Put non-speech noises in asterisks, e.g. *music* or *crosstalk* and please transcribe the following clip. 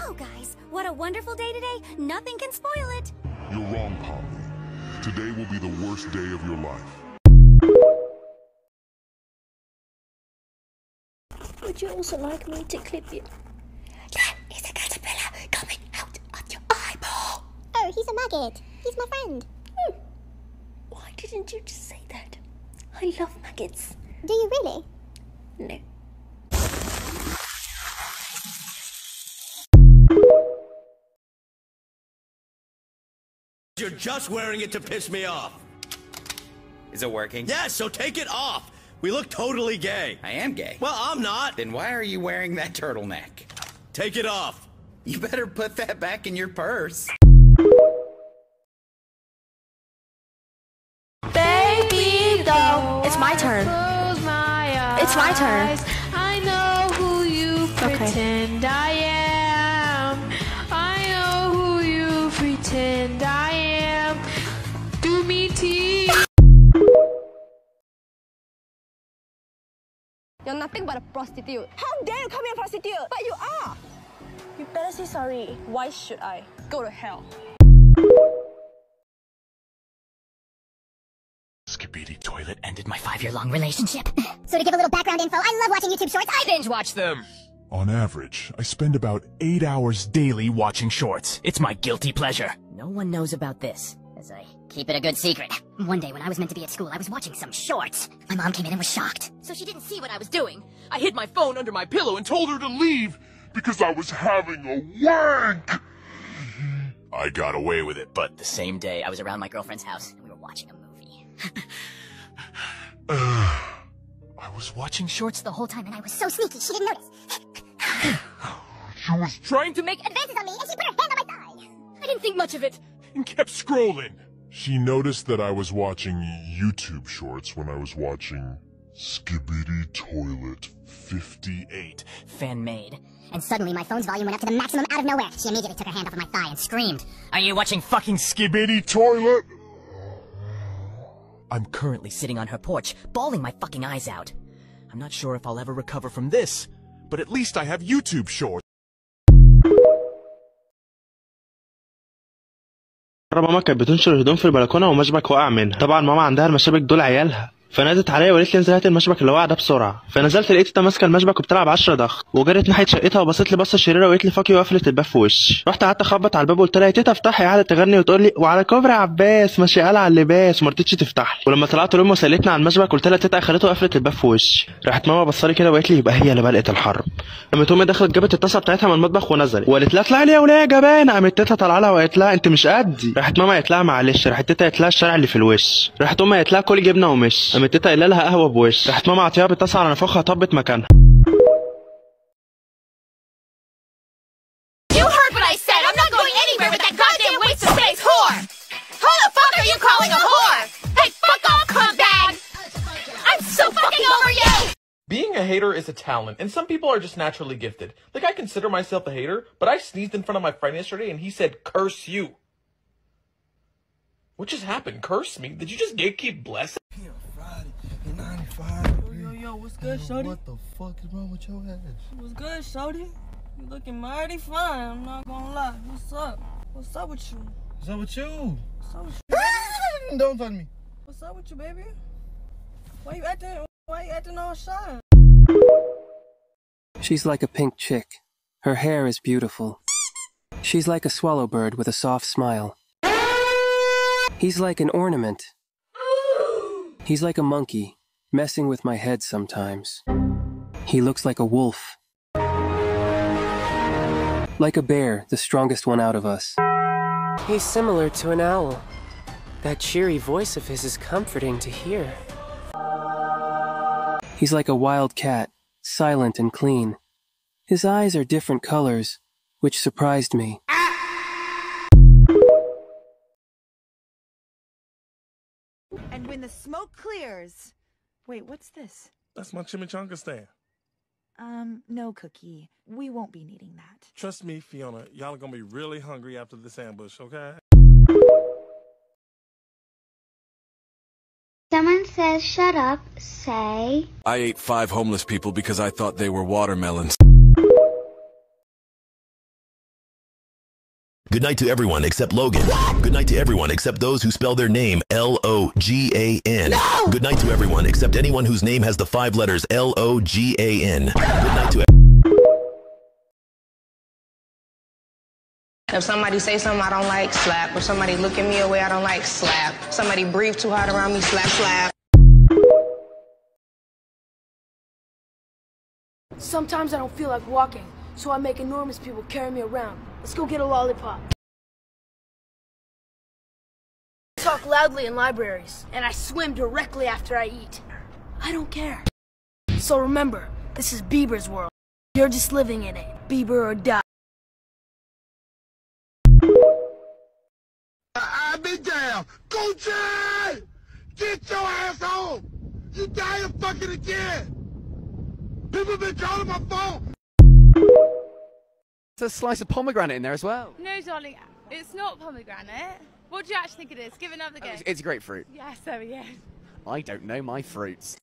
Oh, guys, what a wonderful day today. Nothing can spoil it. You're wrong, Polly. Today will be the worst day of your life. Would you also like me to clip you? That is a caterpillar coming out of your eyeball. Oh, he's a maggot. He's my friend. Hmm. Why didn't you just say that? I love maggots. Do you really? No. Just wearing it to piss me off. Is it working? Yes, so take it off. We look totally gay. I am gay. Well, I'm not. Then why are you wearing that turtleneck? Take it off. You better put that back in your purse. Baby, though. It's my turn. Close my eyes. It's my turn. I know who you pretend I am. You're nothing but a prostitute. How dare you call me a prostitute? But you are. You better say sorry. Why should I? Go to hell. Skibidi Toilet ended my Five year long relationship. *laughs* So, to give a little background info, I love watching YouTube shorts. I binge watch them. On average, I spend about eight hours daily watching shorts. It's my guilty pleasure. No one knows about this, as I keep it a good secret. One day when I was meant to be at school, I was watching some shorts. My mom came in and was shocked. So she didn't see what I was doing. I hid my phone under my pillow and told her to leave. Because I was having a wank! I got away with it, but The same day, I was around my girlfriend's house and we were watching a movie. *sighs* I was watching shorts. Shorts the whole time and I was so sneaky, she didn't notice. *sighs* She was Trying to make advances on me and she put her hand on my thigh. I didn't think much of it. And kept scrolling. She noticed that I was watching YouTube shorts when I was watching Skibidi Toilet 58. Fan made. And suddenly my phone's volume went up to the maximum out of nowhere. She immediately took her hand off of my thigh and screamed. Are you watching fucking Skibidi Toilet? I'm currently sitting on her porch, bawling my fucking eyes out. I'm not sure if I'll ever recover from this. But at least I have YouTube shorts. مرة ماما كانت بتنشر الهدوم في البلكونة ومشبك وقع منها. طبعا ماما عندها المشابك دول عيالها. فنادت عليا وقالت لي انزل هات المشبك اللي وقع ده بسرعة. فنزلت لقيت تيتا ماسكة المشبك وبتلعب 10 ضغط. وجرت ناحية شقتها وبصت لي بصه شريرة وقالت لي فاكي وقفلت الباب في وشي. رحت قعدت اخبط على الباب وقلت لها يا تيتا افتحي. قعدت تغني وتقول لي وعلى كوبري عباس ماشي قال على اللباس وما رضتش تفتح لي. ولما طلعت لامي وسالتني على المشبك قلت لها تيتا اخدته وقفلت الباب في وشي. راحت ماما بصلي كده وقالت لي يبقى هي اللي بلقت الحرب. قامت أمي دخلت جابت الطاسة بتاعتها من المطبخ ونزلت. وقالت لها اطلعي لي يا وليه يا جبانة. قامت تيتا طالعة لها وقالت لها انت مش قدي. راحت ماما قالت لها معلش. راحت تيتا قالت لها الشارع اللي في الوش. راحت أمي قالت لها كلي جبنة ومش. قامت تيتا قايله لها قهوه بوش راحت ماما عطيها بالطاسه على نافوخها طبت مكانها You heard what I said. I'm not going anywhere with that goddamn waste of space whore. Who the fuck are you calling a whore? Hey, fuck off, cunt bag. I'm so fucking over you. Being a hater is a talent, and some people are just naturally gifted. Like, I consider myself a hater, but I sneezed in front of my friend yesterday and he said, curse you. What just happened? Curse me? Did you just gatekeep blessing? Yo, yo, what's good, Shorty? What the fuck is wrong with your ass? What's good, Shorty? You looking mighty fine, I'm not gonna lie. What's up? What's up with you? What's up with you? What's up with you? *laughs* Don't touch me. What's up with you, baby? Why you acting, why you acting all shy? She's like a pink chick. Her hair is beautiful. She's like a swallow bird with a soft smile. He's like an ornament. He's like a monkey, messing with my head sometimes. He looks like a wolf. Like a bear, the strongest one out of us. He's similar to an owl. That cheery voice of his is comforting to hear. He's like a wild cat, silent and clean. His eyes are different colors, which surprised me. And when the smoke clears. Wait, what's this? That's my chimichanga stand. Um, no cookie. We won't be needing that. Trust me, Fiona, y'all are gonna be really hungry after this ambush, okay? Someone says shut up, say. I ate five homeless people because I thought they were watermelons. Good night to everyone except Logan. Good night to everyone except those who spell their name L O G A N. No! Good night to everyone except anyone whose name has the five letters L O G A N. Good night to If somebody say something I don't like, slap. If somebody look at me a way I don't like, slap. Somebody breathe too hard around me, slap, slap. Sometimes I don't feel like walking, so I make enormous people carry me around. Let's go get a lollipop. I talk loudly in libraries, and I swim directly after I eat. I don't care. So remember, this is Bieber's world. You're just living in it. Bieber or die. I'll be down. Gucci! Get your ass home! You dying fucking again! People been calling my phone! There's a slice of pomegranate in there as well. No, darling, it's not pomegranate. What do you actually think it is? Give another go. Oh, it's, it's grapefruit. Yes, there we go. I don't know my fruits.